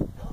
Hello.